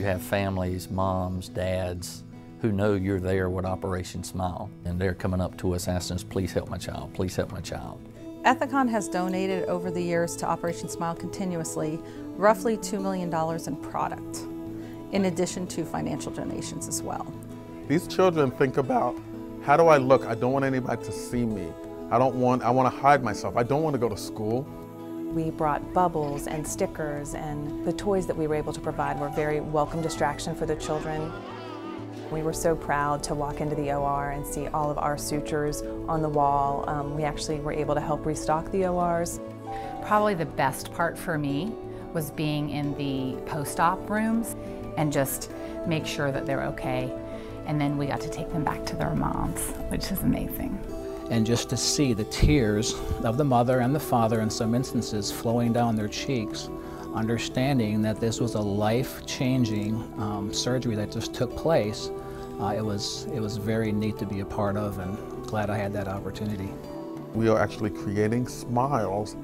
you have families, moms, dads, who know you're there with Operation Smile, and they're coming up to us asking us, please help my child, please help my child. Ethicon has donated over the years to Operation Smile continuously roughly $2 million in product, in addition to financial donations as well. These children think about, how do I look? I don't want anybody to see me. I don't want, I want to hide myself. I don't want to go to school. We brought bubbles and stickers and the toys that we were able to provide were a very welcome distraction for the children. We were so proud to walk into the OR and see all of our sutures on the wall. Um, we actually were able to help restock the ORs. Probably the best part for me was being in the post-op rooms and just make sure that they're okay. And then we got to take them back to their moms, which is amazing and just to see the tears of the mother and the father in some instances flowing down their cheeks, understanding that this was a life-changing um, surgery that just took place, uh, it, was, it was very neat to be a part of and glad I had that opportunity. We are actually creating smiles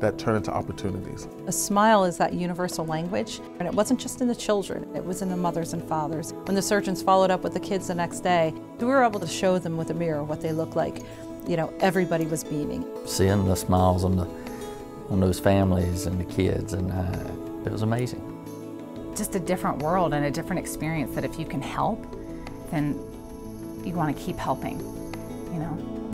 that turn into opportunities. A smile is that universal language, and it wasn't just in the children, it was in the mothers and fathers. When the surgeons followed up with the kids the next day, we were able to show them with a mirror what they looked like. You know, everybody was beaming. Seeing the smiles on, the, on those families and the kids, and uh, it was amazing. Just a different world and a different experience that if you can help, then you want to keep helping, you know.